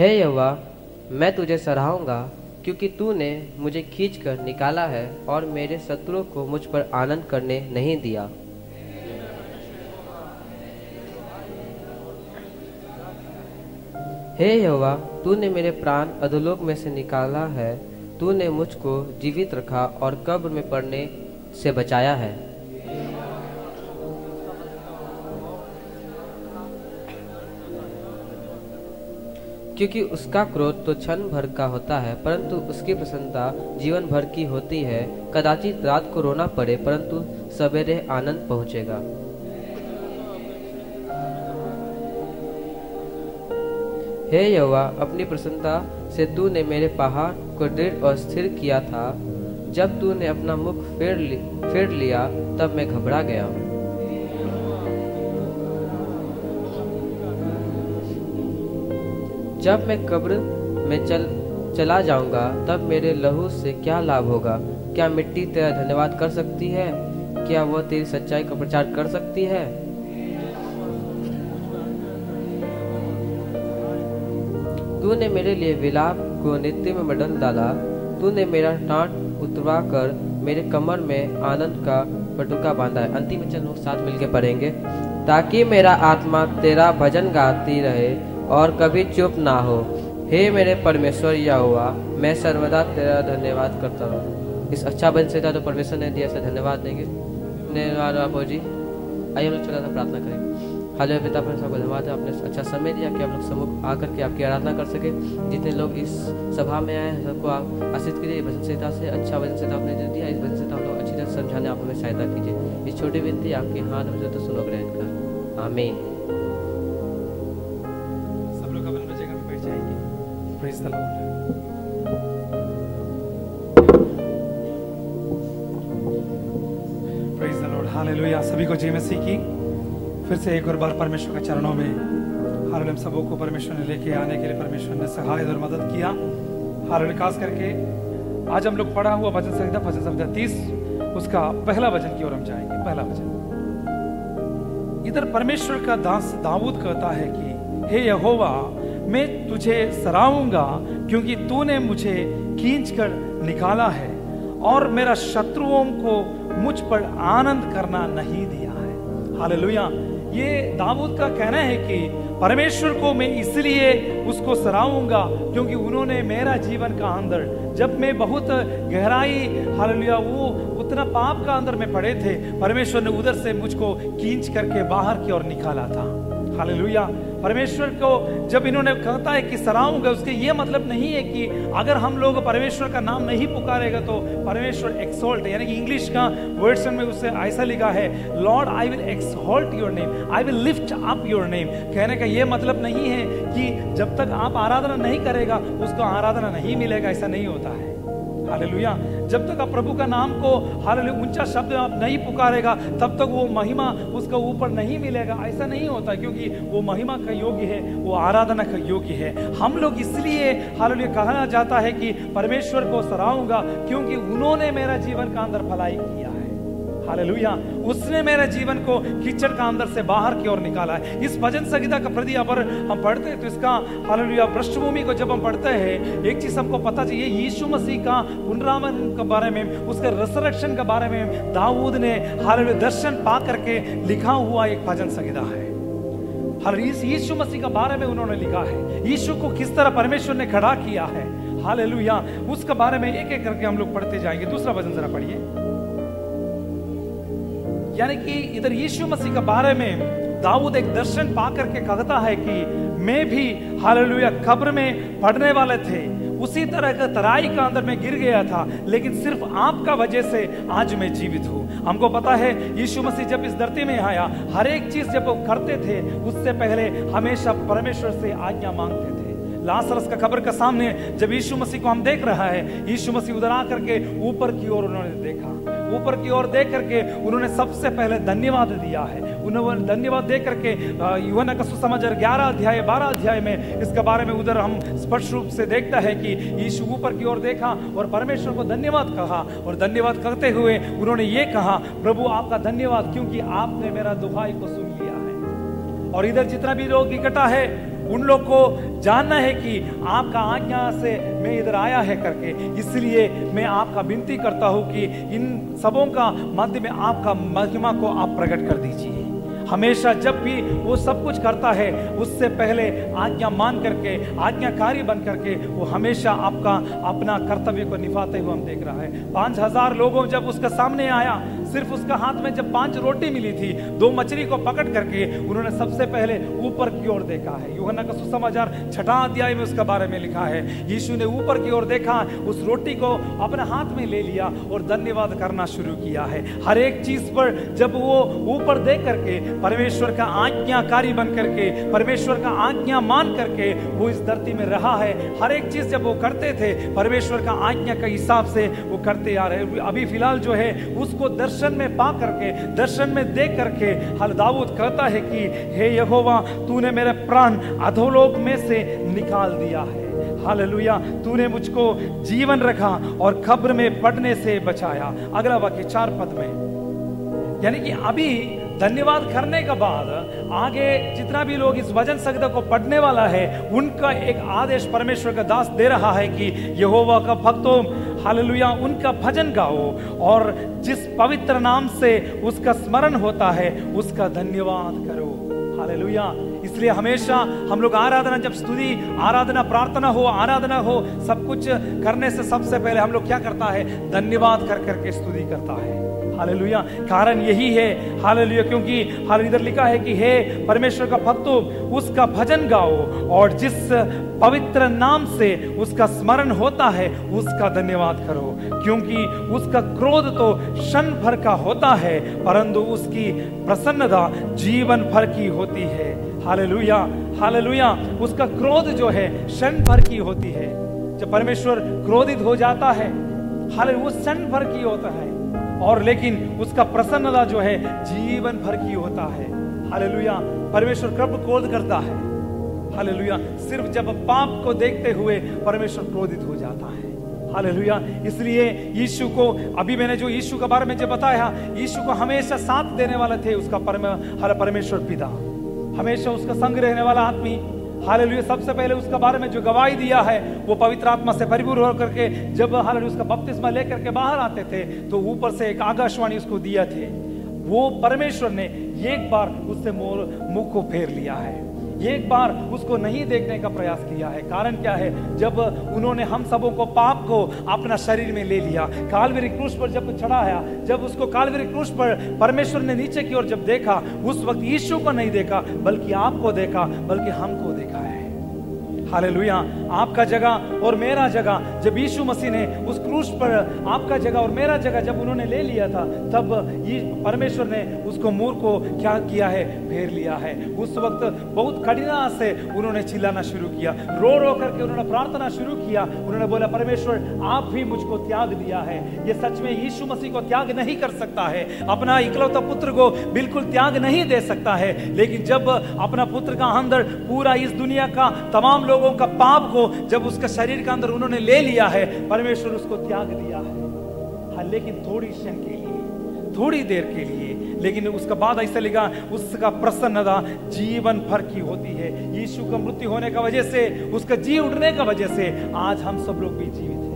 हे यहोवा, मैं तुझे सराहूँगा, क्योंकि तूने मुझे खींचकर निकाला है और मेरे शत्रुओं को मुझ पर आनंद करने नहीं दिया। हे यहोवा, तूने मेरे प्राण अधोलोक में से निकाला है, तूने मुझको जीवित रखा और कब्र में पड़ने से बचाया है। क्योंकि उसका क्रोध तो क्षण भर का होता है परंतु उसकी प्रसन्नता जीवन भर की होती है। कदाचित रात को रोना पड़े परंतु सवेरे आनंद पहुंचेगा। हे यहोवा अपनी प्रसन्नता से तूने मेरे पहाड़ को दृढ़ और स्थिर किया था। जब तूने अपना मुख फेर लि, फेर लिया तब मैं घबरा गया। जब मैं कब्र में चल, चला जाऊँगा, तब मेरे लहू से क्या लाभ होगा? क्या मिट्टी तेरा धन्यवाद कर सकती है? क्या वह तेरी सच्चाई का प्रचार कर सकती है? तूने मेरे लिए विलाप को नित्य में बदल डाला। तूने मेरा टाट उतरवा कर मेरे कमर में आनंद का पटुका बांधा है। अंतिम वचन लोग साथ मिलकर पढ़ेंगे। ताकि मेरा आत्मा तेरा भजन गाती रहे और कभी चुप ना हो। हे मेरे परमेश्वर या हुआ मैं सर्वदा तेरा धन्यवाद करता रहूँ इस अच्छा भजन से तो परमेश्वर ने दिया से धन्यवाद देंगे। धन्यवाद बाबू जी। आइए हम लोग छोटा सा प्रार्थना करेंगे हाल पिता पर सबको धन्यवाद है, आपने अच्छा समय दिया कि आप लोग समूह आकर के आपकी आराधना कर सके। जितने लोग इस सभा में आए हैं, सबको आप आशीष कीजिए। भजन संहिता से अच्छा भजन संहिता आपने दिया, इस भजन संहिता हम लोग अच्छी तरह समझाने आप हमें सहायता कीजिए। इस छोटी विनती आपके हाथ में तो सुनो, ग्रहण कर। आमीन। लोग अपन जगह में बैठ जाएँगे। Praise the Lord praise the Lord hallelujah सभी को जय मसीह की। फिर से एक और बार परमेश्वर के चरणों में हालेलुया। सबों को परमेश्वर ने लेके आने के लिए परमेश्वर ने सहायता और मदद किया। हालेलुया। खास करके आज हम लोग पढ़ा हुआ भजन संहिता भजन संहिता तीस, उसका पहला भजन की ओर हम जाएँगे। पहला भजन। इधर परमेश्वर का दास दाऊद कहता है कि, हे यहोवा मैं तुझे सराहूँगा क्योंकि तूने मुझे खींच कर निकाला है, और मेरा शत्रुओं को मुझ पर आनंद करना नहीं दिया है। हालेलुया। ये दाऊद का कहना है कि परमेश्वर को मैं इसलिए उसको सराहूँगा क्योंकि उन्होंने मेरा जीवन का अंदर, जब मैं बहुत गहराई, हालेलुया, वो उतना पाप का अंदर में पड़े थे, परमेश्वर ने उधर से मुझको खींच करके बाहर की ओर निकाला था। हालेलुया। परमेश्वर को जब इन्होंने कहता है कि सराहूँगा उसके ये मतलब नहीं है कि अगर हम लोग परमेश्वर का नाम नहीं पुकारेगा तो परमेश्वर एक्सोल्ट यानी कि इंग्लिश का वर्ड्स में उससे ऐसा लिखा है Lord I will exalt your name I will lift up your name कहने का ये मतलब नहीं है कि जब तक आप आराधना नहीं करेगा, उसको आराधना नहीं मिलेगा, ऐसा नहीं होता है। हालेलुया जब तक आप प्रभु का नाम को, हालेलुया, ऊँचा शब्द आप नहीं पुकारेगा, तब तक वो महिमा उसका ऊपर नहीं मिलेगा। ऐसा नहीं होता क्योंकि वो महिमा का योग्य है, वो आराधना का योग्य है। हम लोग इसलिए, हालेलुया कहा जाता है कि परमेश्वर को सराहूँगा क्योंकि उन्होंने मेरा जीवन का अंदर भलाई किया। हालेलुया। उसने मेरे जीवन को कीचड़ का अंदर से बाहर की ओर निकाला है। इस भजन संहिता का प्रति अगर हम पढ़ते हैं तो इसका हालेलुया, पृष्ठभूमि को जब हम पढ़ते हैं, एक चीज़ हमको पता चाहिए, यीशु मसीह का पुनरावन के बारे में, उसके रिसरेक्शन के बारे में दाऊद ने हालेलुया दर्शन पा करके लिखा हुआ एक भजन संहिता है। हर यीशु मसीह के बारे में उन्होंने लिखा है। यीशु को किस तरह परमेश्वर ने खड़ा किया है? हालेलुया, उसके बारे में एक एक करके हम लोग पढ़ते जाएँगे। दूसरा भजन जरा पढ़िए। यानी कि इधर यीशु मसीह के बारे में दाऊद एक दर्शन पा करके कहता है कि मैं भी, हालेलुया, कब्र में पड़ने वाले थे। उसी तरह का तराई का अंदर में गिर गया था, लेकिन सिर्फ़ आपका वजह से आज मैं जीवित हूँ। हमको पता है, यीशु मसीह जब इस धरती में आया, हर एक चीज़ जब वो करते थे, उससे पहले हमेशा परमेश्वर से आज्ञा मांगते थे। लासरस का कब्र का सामने जब यीशु मसीह को हम देख रहा है, यीशु मसीह उधर आकर के ऊपर की ओर उन्होंने देखा। ऊपर की ओर देख करके उन्होंने सबसे पहले धन्यवाद दिया है। उन्होंने धन्यवाद दे करके युवन का सुसमाचार ग्यारह अध्याय, बारह अध्याय में इसके बारे में उधर हम स्पष्ट रूप से देखता है कि यीशु ऊपर की ओर देखा और परमेश्वर को धन्यवाद कहा और धन्यवाद करते हुए उन्होंने ये कहा, प्रभु, आपका धन्यवाद क्योंकि आपने मेरा दुहाई को सुन लिया है। और इधर जितना भी लोग इकट्ठा है उन लोग को जानना है कि आपका आज्ञा से मैं इधर आया है करके। इसलिए मैं आपका विनती करता हूँ कि इन सबों का मध्य में आपका महिमा को आप प्रकट कर दीजिए। हमेशा जब भी वो सब कुछ करता है, उससे पहले आज्ञा मान करके, आज्ञाकारी बन करके, वो हमेशा आपका, अपना कर्तव्य को निभाते हुए हम देख रहा है। पाँच हज़ार लोगों जब उसका सामने आया सिर्फ़ उसका हाथ में जब पाँच रोटी मिली थी, दो मछली को पकड़ करके उन्होंने सबसे पहले ऊपर की ओर देखा है। यूहन्ना का सुसमाचार छठा अध्याय में उसका बारे में लिखा है। यीशु ने ऊपर की ओर देखा, उस रोटी को अपने हाथ में ले लिया और धन्यवाद करना शुरू किया है। हर एक चीज़ पर जब वो ऊपर देख करके परमेश्वर का आज्ञाकारी बन करके, परमेश्वर का आज्ञा मान करके वो इस धरती में रहा है, हर एक चीज़ जब वो करते थे, परमेश्वर का आज्ञा के हिसाब से वो करते आ रहे अभी फ़िलहाल जो है, उसको दर्शन में पा करके, दर्शन में देख करके हल दाऊद कहता है कि, हे यहोवा, तूने मेरे प्राण अधोलोक में से निकाल दिया है। हालेलुया। तूने मुझको जीवन रखा और खबर में पड़ने से बचाया। अगला वाक्य चार पद में। यानी कि अभी धन्यवाद करने के बाद आगे जितना भी लोग इस वज़न संहिता को पढ़ने वाला है, उनका एक आदेश परमेश्वर का दास दे रहा है कि यहोवा का भक्तों हालेलुया, उनका भजन गाओ और जिस पवित्र नाम से उसका स्मरण होता है, उसका धन्यवाद करो। हालेलुया। इसलिए हमेशा हम लोग आराधना, जब स्तुति, आराधना, प्रार्थना हो, आराधना हो, सब कुछ करने से सबसे पहले हम लोग क्या करता है? धन्यवाद कर करके स्तुति करता है। हालेलुया। कारण यही है, हालेलुया, क्योंकि हाल इधर लिखा है कि, हे परमेश्वर का भक्तों उसका भजन गाओ, और जिस पवित्र नाम से उसका स्मरण होता है, उसका धन्यवाद करो। क्योंकि उसका क्रोध तो क्षण भर का होता है, परंतु उसकी प्रसन्नता जीवन भर की होती है। Hallelujah hallelujah. उसका क्रोध जो है, क्षण भर की होती है। जब परमेश्वर क्रोधित हो जाता है, हाले, वो क्षण भर की होता है। और लेकिन उसका प्रसन्नता जो है, जीवन भर की होता है। हालेलुया। परमेश्वर कब क्रोध करता है? हालेलुया। सिर्फ़ जब पाप को देखते हुए परमेश्वर क्रोधित हो जाता है। हालेलुया। इसलिए यीशु को, अभी मैंने जो यीशु के बारे में जो बताया, यीशु को हमेशा साथ देने वाले थे उसका परम परमेश्वर पिता। हमेशा उसका संग रहने वाला आदमी। हालेलुया। सबसे पहले उसके बारे में जो गवाही दिया है, वो पवित्र आत्मा से परिपूर्ण होकर के जब हालेलुया उसका बपतिस्मा लेकर के बाहर आते थे तो ऊपर से एक आकाशवाणी उसको दिया थे। वो परमेश्वर ने एक बार उससे मुख को फेर लिया है। एक बार उसको नहीं देखने का प्रयास किया है। कारण क्या है? जब उन्होंने हम सबों को पाप को अपना शरीर में ले लिया, कालवेरी क्रूस पर जब चढ़ाया, जब उसको कालवेरी क्रूस पर परमेश्वर ने नीचे की ओर जब देखा, उस वक्त यीशु को नहीं देखा, बल्कि आपको देखा, बल्कि हमको देखा है हालेलुया आपका जगह और मेरा जगह, जब यीशु मसीह ने उस क्रूस पर आपका जगह और मेरा जगह जब उन्होंने ले लिया था, तब ये परमेश्वर ने उसको मूर को क्या किया है? फेर लिया है। उस वक्त बहुत कठिना से उन्होंने चिल्लाना शुरू किया। रो रो करके उन्होंने प्रार्थना शुरू किया। उन्होंने बोला, परमेश्वर, आप भी मुझको त्याग दिया है। ये सच में यीशु मसीह को त्याग नहीं कर सकता है। अपना इकलौता पुत्र को बिल्कुल त्याग नहीं दे सकता है। लेकिन जब अपना पुत्र का अंदर पूरा इस दुनिया का तमाम लोगों का पाप को जब उसका शरीर के अंदर उन्होंने ले लिया है, परमेश्वर उसको त्याग दिया है। हाँ लेकिन थोड़ी क्षण के लिए, थोड़ी देर के लिए, लेकिन उसका बाद ऐसा लिखा उसका प्रसन्नता जीवन भर की होती है। यीशु का मृत्यु होने का वजह से, उसका जी उठने का वजह से, आज हम सब लोग भी जीवित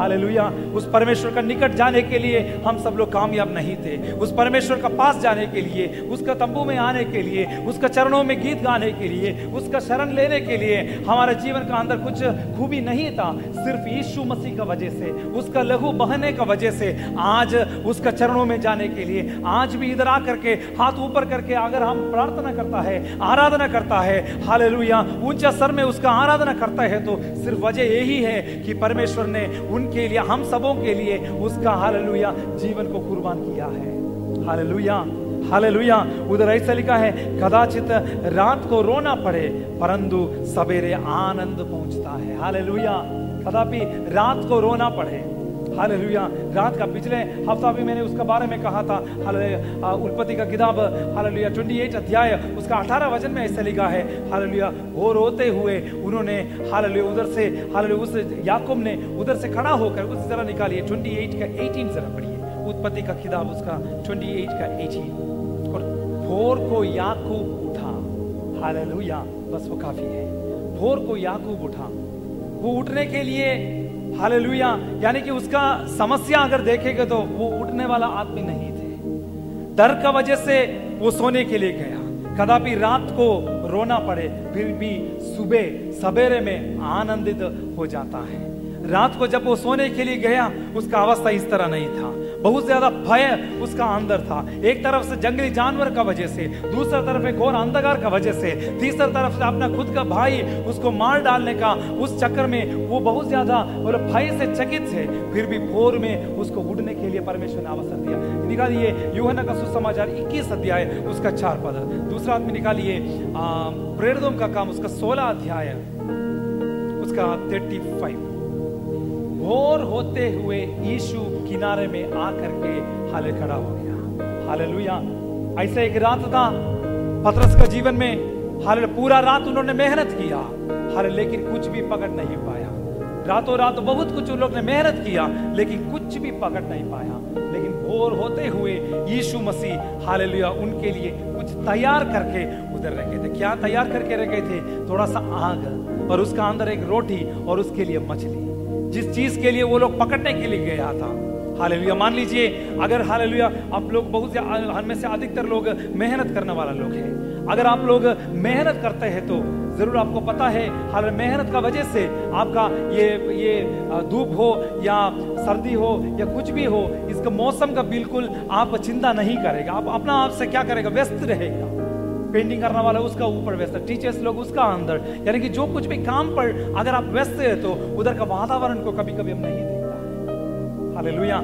हालेलुया। उस परमेश्वर का निकट जाने के लिए हम सब लोग कामयाब नहीं थे। उस परमेश्वर का पास जाने के लिए, उसका तंबू में आने के लिए, उसका चरणों में गीत गाने के लिए, उसका शरण लेने के लिए हमारे जीवन का अंदर कुछ खूबी नहीं था। सिर्फ़ यीशु मसीह का वजह से, उसका लघु बहने का वजह से आज उसका चरणों में जाने के लिए, आज भी इधर आकर के, हाथ ऊपर करके अगर हम प्रार्थना करता है, आराधना करता है, हालेलुया, ऊँचा सर में उसका आराधना करता है तो सिर्फ़ वजह यही है कि परमेश्वर ने उन उनके लिए, हम सबों के लिए उसका, हालेलुया, जीवन को कुर्बान किया है। Hallelujah hallelujah. उधर ऐसा लिखा है, कदाचित रात को रोना पड़े, परंतु सवेरे आनंद पहुँचता है। हालेलुया। कदापि रात को रोना पड़े हालेलुया। रात का पिछले हफ़्ता भी मैंने उसका बारे में कहा था। उत्पत्ति का किताब, हालेलुया 28 अध्याय, उसका 18 वचन में ऐसे लिखा है, हालेलुया, वो रोते हुए उन्होंने, हालेलुया, उधर से, हालेलुया, उस याकूब ने उधर से खड़ा होकर उस तरह निकालिए 28 का 18 जरा पढ़िए, उत्पत्ति का किताब उसका 28 का 18 और भोर को याकूब उठा, हालेलुया, बस वो काफ़ी है। भोर को याकूब उठा, वो उठने के लिए हालेलुया। यानी कि उसका समस्या अगर देखेगा तो वो उठने वाला आदमी नहीं थे। डर का वजह से वो सोने के लिए गया। कदापि रात को रोना पड़े, फिर भी सुबह सवेरे में आनंदित हो जाता है। रात को जब वो सोने के लिए गया, उसका अवस्था इस तरह नहीं था। बहुत ज़्यादा भय उसका अंदर था। एक तरफ़ से जंगली जानवर का वजह से, दूसरा तरफ़ एक और अंधकार का वजह से, तीसरा तरफ़ से अपना खुद का भाई उसको मार डालने का, उस चक्कर में वो बहुत ज़्यादा और भय से चकित थे। फिर भी भोर में उसको उड़ने के लिए परमेश्वर ने अवसर दिया। निकालिए यूहना का सुसमाचार 21 अध्याय, उसका चार पद। दूसरा आदमी निकालिए प्रेरितों का काम, उसका 16 अध्याय, उसका 35 भोर होते हुए यीशु किनारे में आकर के हाले खड़ा हो गया। हालेलुया। ऐसा एक रात था, पतरस का जीवन में, हाले पूरा रात उन्होंने मेहनत किया। हाले लेकिन कुछ भी पकड़ नहीं पाया। रातों रात बहुत कुछ उन लोग ने मेहनत किया, लेकिन कुछ भी पकड़ नहीं पाया। लेकिन भोर होते हुए यीशु मसीह, हालेलुया, उनके लिए कुछ तैयार करके उधर रखे थे। क्या तैयार करके रखे थे? थोड़ा सा आग और उसका अंदर एक रोटी और उसके लिए मछली। जिस चीज़ के लिए वो लोग पकड़ने के लिए गया था। हालेलुया। मान लीजिए, अगर हालेलुया, आप लोग बहुत हमें से अधिकतर लोग मेहनत करने वाला लोग हैं। अगर आप लोग मेहनत करते हैं तो ज़रूर आपको पता है हाल मेहनत का वजह से आपका ये ये धूप हो या सर्दी हो या कुछ भी हो, इसका मौसम का बिल्कुल आप चिंता नहीं करेगा। आप अपना आप से क्या करेगा? व्यस्त रहेगा। पेंटिंग करने वाला उसका ऊपर व्यस्त है। टीचर्स लोग उसका अंदर। यानी कि जो कुछ भी काम पर अगर आप व्यस्त है तो उधर का वातावरण को कभी कभी हम नहीं देखता। हालेलुया।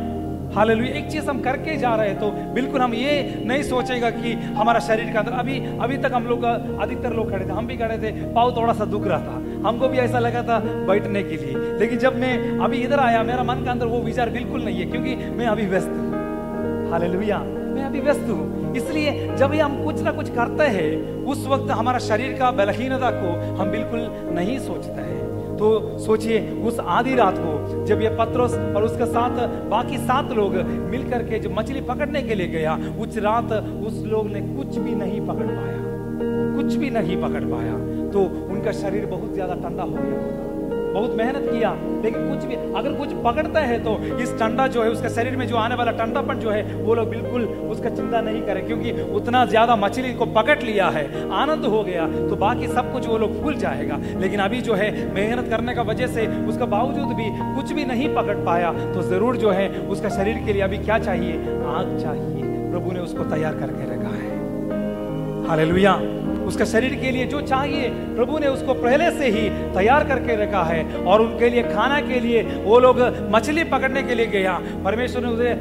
हालेलुया। एक चीज़ हम करके जा रहे हैं तो बिल्कुल हम ये नहीं सोचेगा कि हमारा शरीर का अंदर। अभी अभी तक हम लोग अधिकतर लोग खड़े थे। हम भी खड़े थे। पाव थोड़ा सा दुख रहा था। हमको भी ऐसा लगा था बैठने के लिए। लेकिन जब मैं अभी इधर आया, मेरा मन का अंदर वो विचार बिल्कुल नहीं है, क्योंकि मैं अभी व्यस्त हूँ। हालेलुया। मैं अभी व्यस्त हूँ। इसलिए जब भी हम कुछ ना कुछ करते हैं, उस वक्त हमारा शरीर का बलहीनता को हम बिल्कुल नहीं सोचते हैं। तो सोचिए, उस आधी रात को जब ये पत्रोस और उसके साथ बाकी सात लोग मिल करके जो मछली पकड़ने के लिए गया, उस रात उस लोग ने कुछ भी नहीं पकड़ पाया। कुछ भी नहीं पकड़ पाया। तो उनका शरीर बहुत ज़्यादा ठंडा हो गया बहुत मेहनत किया, लेकिन कुछ भी, अगर कुछ पकड़ता है तो इस ठंडा जो है, उसके शरीर में जो आने वाला ठंडापन जो है, वो लोग बिल्कुल उसका चिंता नहीं करें, क्योंकि उतना ज़्यादा मछली को पकड़ लिया है, आनंद हो गया तो बाकी सब कुछ वो लोग भूल जाएगा। लेकिन अभी जो है, मेहनत करने का वजह से उसका बावजूद भी कुछ भी नहीं पकड़ पाया तो ज़रूर जो है, उसका शरीर के लिए अभी क्या चाहिए? आग चाहिए। प्रभु ने उसको तैयार करके रखा है। हालेलुया। उसका शरीर के लिए जो चाहिए, प्रभु ने उसको पहले से ही तैयार करके रखा है और उनके लिए खाना के लिए वो लोग मछली पकड़ने के लिए गया। परमेश्वर ने उसे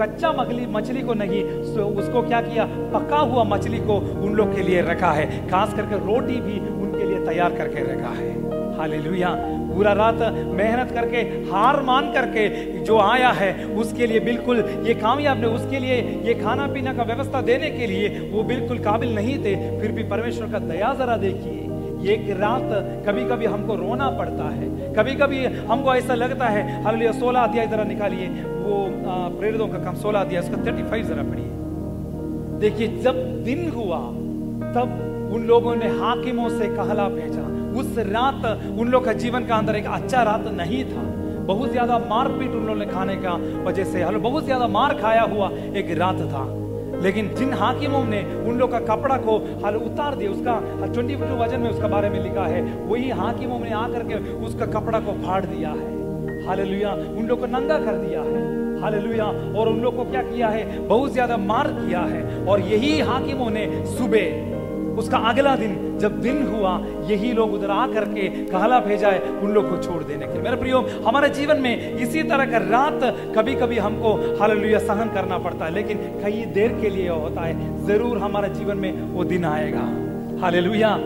कच्चा मछली मछली को नहीं उसको क्या किया? पका हुआ मछली को उन लोग के लिए रखा है। खास करके रोटी भी उनके लिए तैयार करके रखा है। हालेलुया। पूरा रात मेहनत करके, हार मान करके जो आया है, उसके लिए बिल्कुल ये कामयाब ने, उसके लिए ये खाना पीना का व्यवस्था देने के लिए वो बिल्कुल काबिल नहीं थे, फिर भी परमेश्वर का दया जरा देखिए। एक रात कभी कभी हमको रोना पड़ता है कभी कभी हमको ऐसा लगता है, हालेलुया, सोलह अध्याय जरा निकालिए, वो प्रेरितों का काम सोलह अध्याय, उसका थर्टी फाइव जरा पढ़िए। देखिए, जब दिन हुआ, तब उन लोगों ने हाकिमों से कहला भेजा। उस रात उन लोग का जीवन का अंदर एक अच्छा रात नहीं था। बहुत ज़्यादा मारपीट उन लोगों ने खाने का वजह से हलो बहुत ज़्यादा मार खाया हुआ एक रात था। लेकिन जिन हाकिमों ने उन लोग का कपड़ा को हल उतार दिया, उसका ट्वेंटी टू वज़न में उसका बारे में लिखा है, वही हाकिमों ने आकर के उसका कपड़ा को फाड़ दिया है। हालेलुया, उन लोग को नंगा कर दिया है। हालेलुया, और उन लोग को क्या किया है? बहुत ज़्यादा मार किया है। और यही हाकिमों ने सुबह उसका अगला दिन जब दिन हुआ, यही लोग उधर आ करके कहला भेजा है उन लोग को छोड़ देने के मेरे प्रियो, हमारे जीवन में इसी तरह का रात कभी कभी हमको, हालेलुया, सहन करना पड़ता है। लेकिन कई देर के लिए होता है, ज़रूर हमारे जीवन में वो दिन आएगा। हालेलुया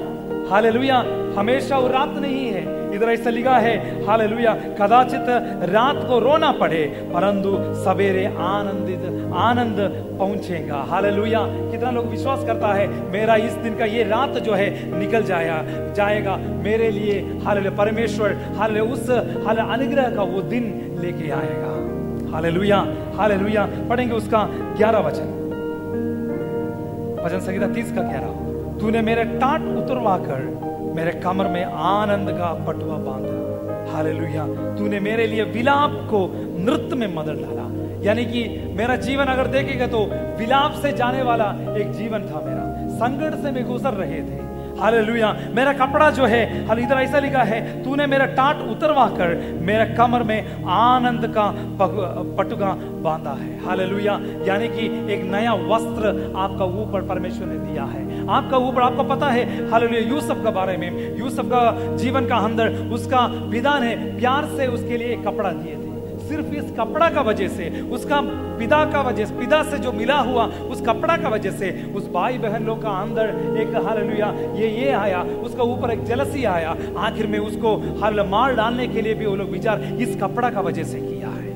हालेलुया, हमेशा वो रात नहीं है। इधर ऐसा लिखा है, हालेलुया, कदाचित रात को रोना पड़े, परंतु सवेरे आनंदित, आनंद पहुंचेगा। हालेलुया, कितना लोग विश्वास करता है, मेरा इस दिन का ये रात जो है, निकल जाया, जाएगा मेरे लिए। हाल परमेश्वर हाल उस हाल अनुग्रह का वो दिन लेके आएगा। हालेलुया हालेलुया, पढ़ेंगे उसका ग्यारह वचन। वचन संगीता तीस का ग्यारह तूने मेरे टाट उतरवा कर मेरे कमर में आनंद का पटुआ बांधा। हालेलुया। तूने मेरे लिए विलाप को नृत्य में मदद डाला। यानी कि मेरा जीवन अगर देखेगा तो विलाप से जाने वाला एक जीवन था मेरा। संकट से मैं गुजर रहे थे। हालेलुया। मेरा कपड़ा जो है हल इधर ऐसा लिखा है, तूने मेरा टाट उतरवा कर मेरे कमर में आनंद का पटुका बांधा है। हालेलुया। यानी कि एक नया वस्त्र आपका ऊपर परमेश्वर ने दिया है। आपका ऊपर आपको पता है, हालेलुया, यूसुफ के बारे में। यूसुफ का जीवन का अंदर उसका विधान है, प्यार से उसके लिए कपड़ा दिए थे। सिर्फ़ इस कपड़ा का वजह से, उसका पिता का वजह से, पिता से जो मिला हुआ, उस कपड़ा का वजह से, उस भाई बहन लोग का अंदर एक, हालेलुया, ये ये आया, उसका ऊपर एक जलसी आया। आखिर में उसको हाल मार डालने के लिए भी वो लोग विचार इस कपड़ा का वजह से किया है।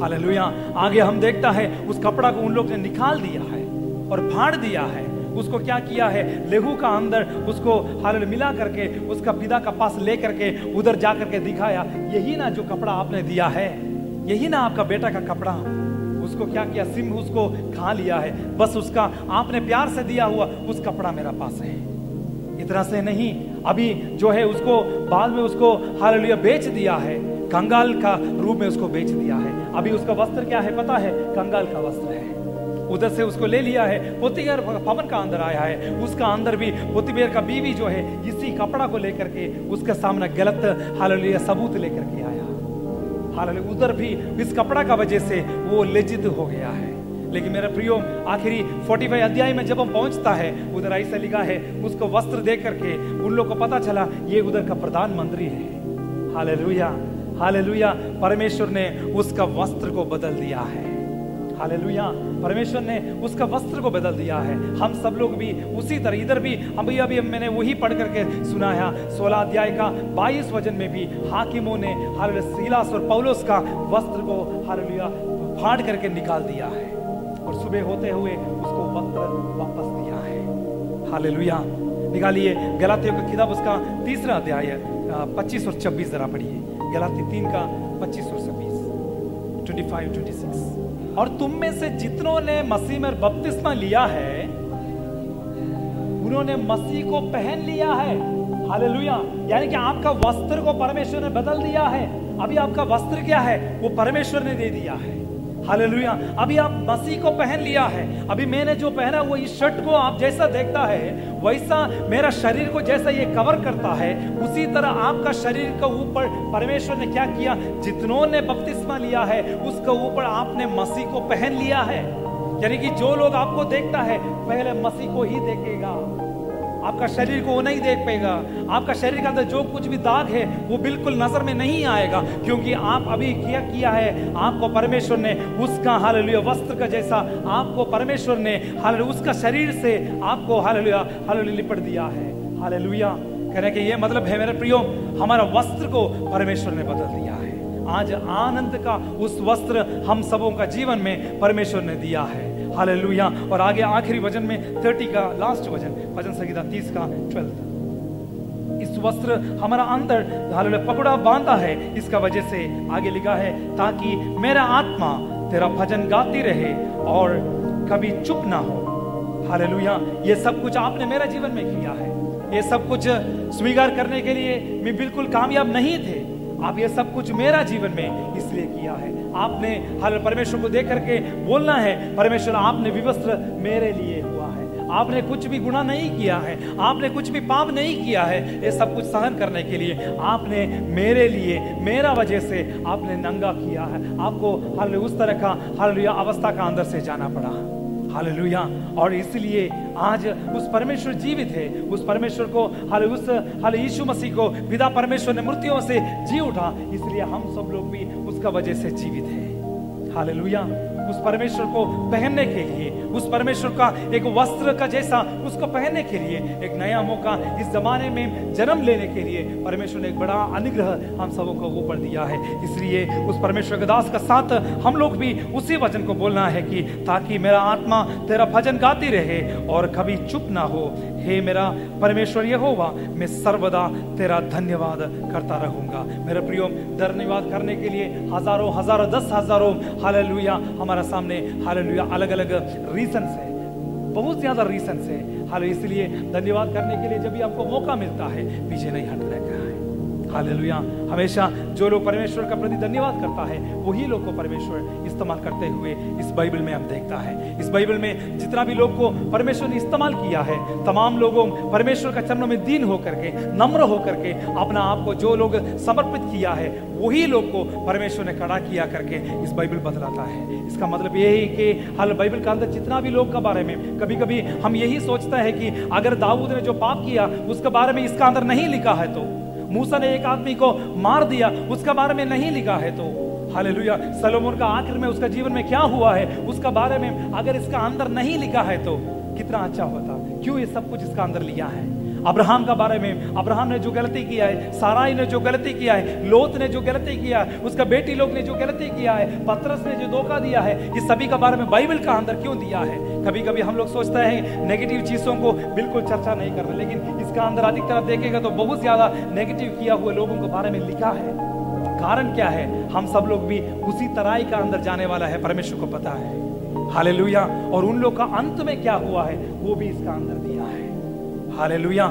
हालेलुया, आगे हम देखता है, उस कपड़ा को उन लोग ने निकाल दिया है और फाड़ दिया है। उसको क्या किया है? लेहू का अंदर उसको हाल मिला करके, उसका पिता का पास ले करके उधर जा करके दिखाया, यही ना जो कपड़ा आपने दिया है, यही ना आपका बेटा का कपड़ा। उसको क्या किया? सिंह उसको खा लिया है। बस उसका, आपने प्यार से दिया हुआ, उस कपड़ा मेरा पास है। इतना से नहीं, अभी जो है उसको बाद में उसको हालेलुया बेच दिया है। कंगाल का रूप में उसको बेच दिया है। अभी उसका वस्त्र क्या है पता है? कंगाल का वस्त्र है। उधर से उसको ले लिया है पोतीगर पवन का अंदर आया है। उसका अंदर भी पोतीबेर का बीवी जो है, इसी कपड़ा को लेकर के उसके सामने गलत, हालेलुया, सबूत लेकर के आया। हाल उधर भी इस कपड़ा का वजह से वो लज्जित हो गया है। लेकिन मेरा प्रियो, आखिरी 45 अध्याय में जब हम पहुँचता है, उधर ऐसा लिखा है, उसको वस्त्र देख करके उन लोग को पता चला, ये उधर का प्रधानमंत्री है। हालेलुया हालेलुया, परमेश्वर ने उसका वस्त्र को बदल दिया है। हालेलुया। परमेश्वर ने उसका वस्त्र को बदल दिया है। हम सब लोग भी उसी तरह, इधर भी, अभी अभी मैंने वही पढ़ करके सुनाया सोलह अध्याय का बाईस वज़न में भी हाकिमों ने, हालेलुया, सीलास और पौलोस का वस्त्र को, हालेलुया, फाड़ करके निकाल दिया है। और सुबह होते हुए उसको वस्त्र वापस दिया है। हालेलुया। निकालिए, गलातियों का किताब उसका तीसरा अध्याय पच्चीस और छब्बीस जरा पढ़िए। गलाती तीन का पच्चीस और छब्बीस। Twenty five, twenty six. और तुम में से जितनों ने मसीह में बपतिस्मा लिया है, उन्होंने मसीह को पहन लिया है। हालेलुया। यानी कि आपका वस्त्र को परमेश्वर ने बदल दिया है। अभी आपका वस्त्र क्या है? वो परमेश्वर ने दे दिया है। हालेलुया। अभी आप मसीह को पहन लिया है। अभी मैंने जो पहना वो इस शर्ट को आप जैसा देखता है, वैसा मेरा शरीर को जैसा ये कवर करता है, उसी तरह आपका शरीर का ऊपर परमेश्वर ने क्या किया? जितनों ने बपतिस्मा लिया है, उसका ऊपर आपने मसीह को पहन लिया है। यानी कि जो लोग आपको देखता है, पहले मसीह को ही देखेगा। आपका शरीर को वो नहीं देख पाएगा। आपका शरीर के अंदर जो कुछ भी दाग है, वो बिल्कुल नज़र में नहीं आएगा, क्योंकि आप अभी क्या किया है, आपको परमेश्वर ने उसका, हालेलुया, वस्त्र का जैसा आपको परमेश्वर ने, हालेलुया, उसका शरीर से आपको, हालेलुया हालेलुया, लिपट दिया है। हालेलुया। कहने के ये मतलब है, मेरे प्रियो, हमारा वस्त्र को परमेश्वर ने बदल दिया है। आज आनंद का उस वस्त्र हम सबों का जीवन में परमेश्वर ने दिया है। हालेलुया और आगे आखिरी वज़न में 30 का लास्ट वज़न भजन संगीता 30 का 12 इस वस्त्र हमारा अंदर, हालेलुया, पकड़ा बांधा है, इसका वजह से आगे लिखा है, ताकि मेरा आत्मा तेरा भजन गाती रहे और कभी चुप ना हो। हालेलुया, ये सब कुछ आपने मेरा जीवन में किया है। ये सब कुछ स्वीकार करने के लिए मैं बिल्कुल कामयाब नहीं थे। आप ये सब कुछ मेरा जीवन में इसलिए किया है। आपने हर परमेश्वर को देख करके बोलना है, परमेश्वर आपने विवस्त्र मेरे लिए हुआ है। आपने कुछ भी गुनाह नहीं किया है, आपने कुछ भी पाप नहीं किया है, ये सब कुछ सहन करने के लिए आपने मेरे लिए, मेरा वजह से आपने नंगा किया है। आपको हर उस तरह का हर अवस्था का अंदर से जाना पड़ा। हालेलुया। और इसलिए आज उस परमेश्वर जीवित है। उस परमेश्वर को, हाल, उस, हाल, यीशु मसीह को विदा परमेश्वर ने मूर्तियों से जी उठा। इसलिए हम सब लोग भी उसका वजह से जीवित है। हालेलुया। उस परमेश्वर को पहनने के लिए, उस परमेश्वर का एक वस्त्र का जैसा उसको पहनने के लिए, एक नया मौका इस जमाने में जन्म लेने के लिए परमेश्वर ने एक बड़ा अनुग्रह हम सबों को ऊपर दिया है। इसलिए उस परमेश्वर के दास का साथ हम लोग भी उसी वचन को बोलना है कि ताकि मेरा आत्मा तेरा भजन गाती रहे और कभी चुप ना हो। हे मेरा परमेश्वर ये होगा मैं सर्वदा तेरा धन्यवाद करता रहूँगा। मेरे प्रियो, धन्यवाद करने के लिए हज़ारों हज़ारों, दस हज़ारों, हालेलुया, हमारा सामने, हालेलुया अलग अलग रीजन है। बहुत ज़्यादा रीजन है। हाल, इसलिए धन्यवाद करने के लिए जब भी आपको मौका मिलता है, पीछे नहीं हट रहे हालेलुया। हमेशा जो लोग परमेश्वर का प्रति धन्यवाद करता है, वही लोग को परमेश्वर इस्तेमाल करते हुए इस बाइबल में हम देखता है। इस बाइबल में जितना भी लोग को परमेश्वर ने इस्तेमाल किया है, तमाम लोगों परमेश्वर का चरणों में दीन होकर के, नम्र होकर के, अपना आप को जो लोग समर्पित किया है, वही लोग को परमेश्वर ने खड़ा किया करके इस बाइबल बदलाता है। इसका मतलब ये है कि हल बाइबल का अंदर जितना भी लोग का बारे में कभी कभी हम यही सोचता है कि अगर दाऊद ने जो पाप किया, उसके बारे में इसका अंदर नहीं लिखा है तो। मूसा ने एक आदमी को मार दिया, उसका बारे में नहीं लिखा है तो। हालेलुया। सलोमोन का आखिर में उसका जीवन में क्या हुआ है, उसका बारे में अगर इसका अंदर नहीं लिखा है तो कितना अच्छा होता। क्यों ये सब कुछ इसका अंदर लिया है? अब्राहम का बारे में, अब्राहम ने जो गलती किया है, साराई ने जो गलती किया है, लोत ने जो गलती किया है, उसका बेटी लोग ने जो गलती किया है, पत्रस ने जो धोखा दिया है इस सभी का बारे में बाइबल का अंदर क्यों दिया है? कभी कभी हम लोग सोचते हैं नेगेटिव चीज़ों को बिल्कुल चर्चा नहीं करना लेकिन इसका अंदर अधिक तरफ़ देखेगा तो बहुत ज़्यादा नेगेटिव किया हुए लोगों के बारे में लिखा है। कारण क्या है? हम सब लोग भी उसी तराई का अंदर जाने वाला है, परमेश्वर को पता है। हालेलुया। और उन लोग का अंत में क्या हुआ है, वो भी इसका अंदर दिया हालेलुया।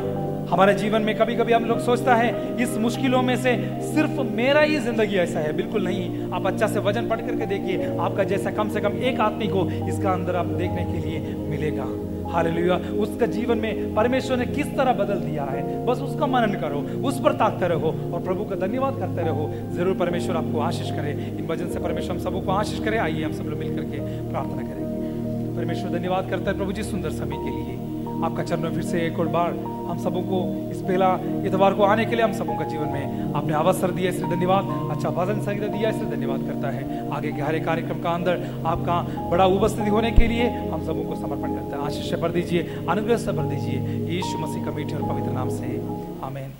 हमारे जीवन में कभी कभी हम लोग सोचता है, इस मुश्किलों में से सिर्फ़ मेरा ही ज़िंदगी ऐसा है। बिल्कुल नहीं। आप अच्छा से वज़न पढ़ करके देखिए, आपका जैसा कम से कम एक आदमी को इसका अंदर आप देखने के लिए मिलेगा। हालेलुया। उसका जीवन में परमेश्वर ने किस तरह बदल दिया है, बस उसका मनन करो, उस पर ताकते रहो और प्रभु का धन्यवाद करते रहो। ज़रूर परमेश्वर आपको आशीष करे। इन वज़न से परमेश्वर हम सबको आशीष करे। आइए हम सब लोग मिलकर के प्रार्थना करेंगे। परमेश्वर धन्यवाद करता है प्रभु जी सुंदर समय के लिए। आपका चरण फिर से एक और बार हम सबों को इस पहला इतवार को आने के लिए हम सबों का जीवन में आपने अवसर दिया, इसलिए धन्यवाद। अच्छा भजन संगीत दिया, इसलिए धन्यवाद करता है। आगे के हर एक कार्यक्रम का अंदर आपका बड़ा उपस्थिति होने के लिए हम सबों को समर्पण करता है। आशीष पर दीजिए, अनुग्रह से भर दीजिए। यीशु मसीह का मीठे और पवित्र नाम से। आमेन।